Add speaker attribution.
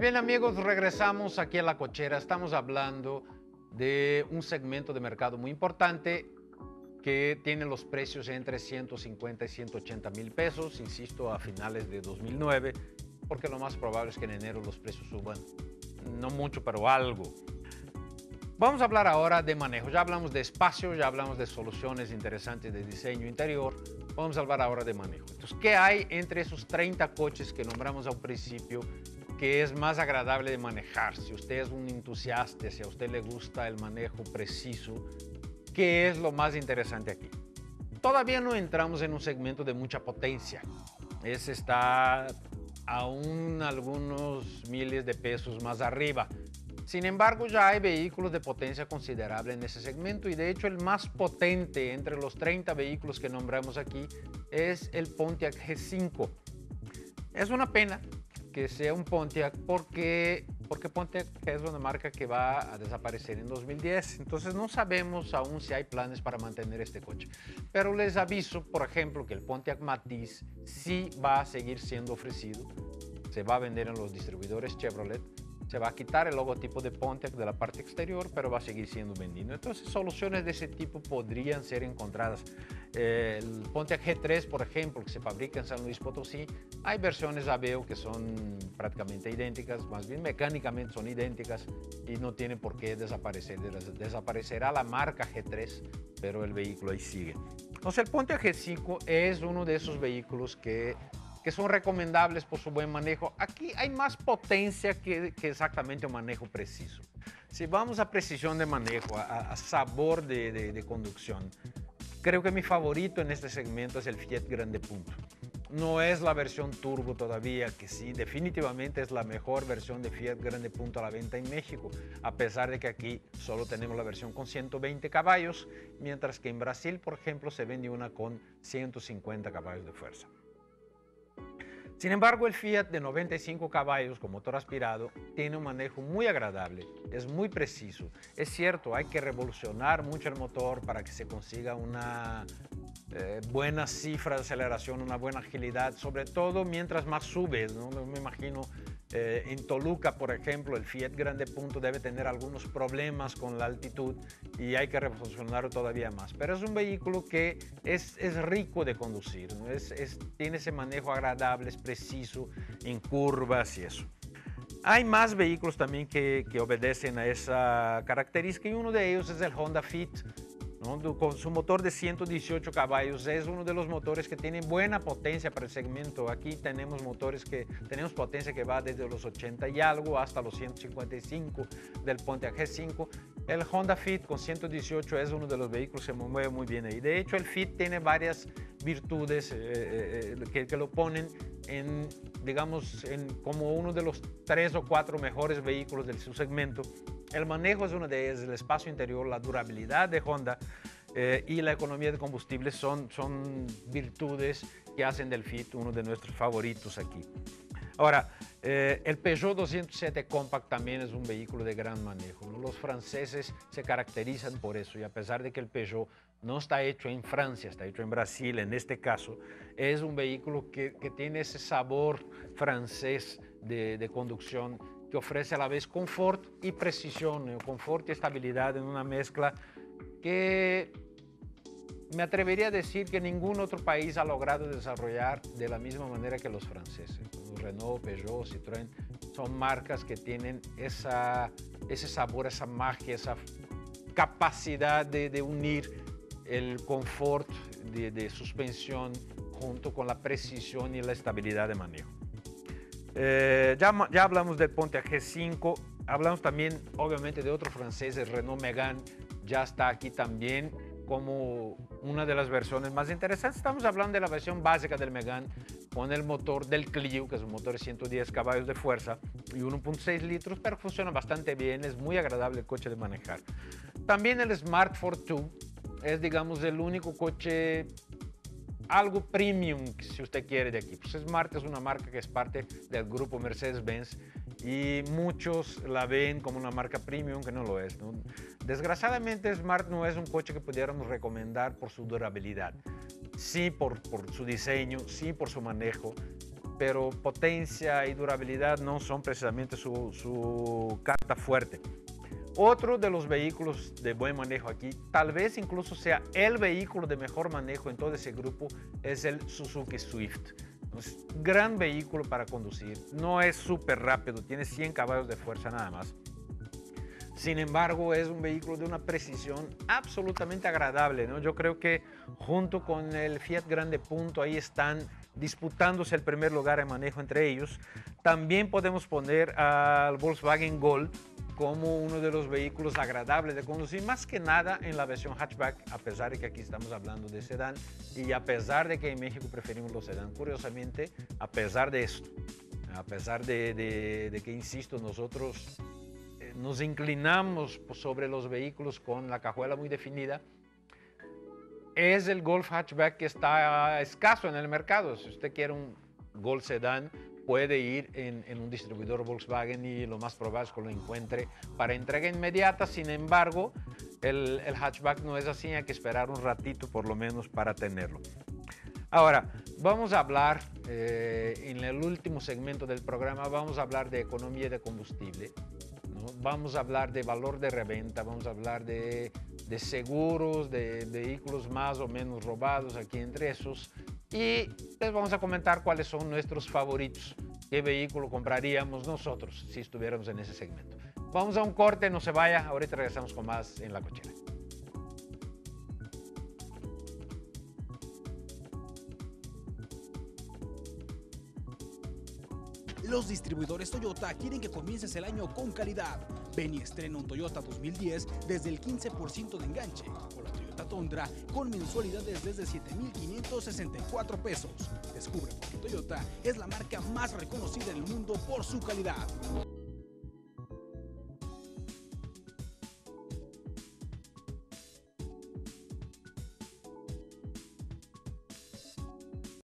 Speaker 1: Bien amigos, regresamos aquí a la cochera. Estamos hablando de un segmento de mercado muy importante que tiene los precios entre 150 y 180 mil pesos, insisto, a finales de 2009, porque lo más probable es que en enero los precios suban, no mucho, pero algo. Vamos a hablar ahora de manejo. Ya hablamos de espacio, ya hablamos de soluciones interesantes de diseño interior. Vamos a hablar ahora de manejo. Entonces, ¿qué hay entre esos 30 coches que nombramos al principio que es más agradable de manejar? Si usted es un entusiasta, si a usted le gusta el manejo preciso, ¿qué es lo más interesante aquí? Todavía no entramos en un segmento de mucha potencia. Ese está aún algunos miles de pesos más arriba. Sin embargo, ya hay vehículos de potencia considerable en ese segmento y de hecho el más potente entre los 30 vehículos que nombramos aquí es el Pontiac G5. Es una pena que sea un Pontiac porque, porque Pontiac es una marca que va a desaparecer en 2010. Entonces no sabemos aún si hay planes para mantener este coche. Pero les aviso, por ejemplo, que el Pontiac Matiz sí va a seguir siendo ofrecido. Se va a vender en los distribuidores Chevrolet se va a quitar el logotipo de Pontiac de la parte exterior, pero va a seguir siendo vendido. Entonces, soluciones de ese tipo podrían ser encontradas. el Pontiac G3, por ejemplo, que se fabrica en San Luis Potosí, hay versiones Aveo que son prácticamente idénticas, más bien mecánicamente son idénticas y no tiene por qué desaparecer. Desaparecerá la marca G3, pero el vehículo ahí sigue. Entonces, el Pontiac G5 es uno de esos vehículos que que son recomendables por su buen manejo. Aquí hay más potencia que, exactamente un manejo preciso. Si vamos a precisión de manejo, a, sabor de, conducción, creo que mi favorito en este segmento es el Fiat Grande Punto. No es la versión turbo todavía, que sí, definitivamente es la mejor versión de Fiat Grande Punto a la venta en México, a pesar de que aquí solo tenemos la versión con 120 caballos, mientras que en Brasil, por ejemplo, se vende una con 150 caballos de fuerza. Sin embargo, el Fiat de 95 caballos con motor aspirado tiene un manejo muy agradable, es muy preciso. Es cierto, hay que revolucionar mucho el motor para que se consiga una eh, buena cifra de aceleración, una buena agilidad, sobre todo mientras más subes. ¿no? Me imagino eh, en Toluca, por ejemplo, el Fiat Grande Punto debe tener algunos problemas con la altitud y hay que revolucionarlo todavía más. Pero es un vehículo que es, es rico de conducir, es, tiene ese manejo agradable, es preciso en curvas y eso. Hay más vehículos también que, que obedecen a esa característica y uno de ellos es el Honda Fit con su motor de 118 caballos. Es uno de los motores que tiene buena potencia para el segmento. Aquí tenemos motores que tenemos potencia que va desde los 80 y algo hasta los 155 del Pontiac G5. El Honda Fit con 118 es uno de los vehículos que mueve muy bien ahí. De hecho, el Fit tiene varias virtudes eh, eh, eh, que, lo ponen en, digamos, en como uno de los tres o cuatro mejores vehículos de su segmento el manejo es uno de ellos, el espacio interior, la durabilidad de Honda eh, y la economía de combustible son, son virtudes que hacen del Fit uno de nuestros favoritos aquí. Ahora, eh, el Peugeot 207 Compact también es un vehículo de gran manejo. Los franceses se caracterizan por eso y a pesar de que el Peugeot no está hecho en Francia, está hecho en Brasil, en este caso, es un vehículo que, tiene ese sabor francés de, conducción que ofrece a la vez confort y precisión, eh, confort y estabilidad en una mezcla que me atrevería a decir que ningún otro país ha logrado desarrollar de la misma manera que los franceses. Renault, Peugeot, Citroën son marcas que tienen ese sabor, esa magia, esa capacidad de, unir el confort de suspensión junto con la precisión y la estabilidad de manejo. Eh, ya, ya, hablamos del Pontiac G5, hablamos también obviamente de otro francés, el Renault Megane, ya está aquí también como una de las versiones más interesantes. Estamos hablando de la versión básica del Megane con el motor del Clio, que es un motor de 110 caballos de fuerza y 1.6 litros, pero funciona bastante bien, es muy agradable el coche de manejar. También el Smart Fortwo es, digamos, el único coche algo premium, si usted quiere, de aquí. Pues Smart es una marca que es parte del grupo Mercedes-Benz y muchos la ven como una marca premium que no lo es. Desgraciadamente Smart no es un coche que pudiéramos recomendar por su durabilidad, sí por, por su diseño, sí por su manejo, pero potencia y durabilidad no son precisamente su, su carta fuerte. Otro de los vehículos de buen manejo aquí, tal vez incluso sea el vehículo de mejor manejo en todo ese grupo, es el Suzuki Swift. Gran vehículo para conducir, no es súper rápido, tiene 100 caballos de fuerza nada más. Sin embargo, es un vehículo de una precisión absolutamente agradable. ¿no? Yo creo que junto con el Fiat Grande Punto ahí están disputándose el primer lugar en manejo entre ellos. También podemos poner al Volkswagen Gol como uno de los vehículos agradables de conducir, más que nada en la versión hatchback, a pesar de que aquí estamos hablando de sedán y a pesar de que en México preferimos los sedán. Curiosamente, a pesar de esto, a pesar de, que, insisto, nosotros eh, nos inclinamos sobre los vehículos con la cajuela muy definida, es el Golf hatchback que está escaso en el mercado. Si usted quiere un Golf sedán, puede ir en, un distribuidor Volkswagen y lo más probable es que lo encuentre para entrega inmediata. Sin embargo, el, hatchback no es así, hay que esperar un ratito por lo menos para tenerlo. Ahora, vamos a hablar, eh, en el último segmento del programa, vamos a hablar de economía de combustible, vamos a hablar de valor de reventa, vamos a hablar de, de seguros, de, de vehículos más o menos robados aquí entre esos, y les vamos a comentar cuáles son nuestros favoritos, qué vehículo compraríamos nosotros si estuviéramos en ese segmento. Vamos a un corte, no se vaya, ahorita regresamos con más en la cochera.
Speaker 2: Los distribuidores Toyota quieren que comiences el año con calidad. Ven y estrena un Toyota 2010 desde el 15% de enganche la Toyota Tundra con mensualidades desde 7.564 pesos. Descubre por qué Toyota es la marca más reconocida en el mundo por su calidad.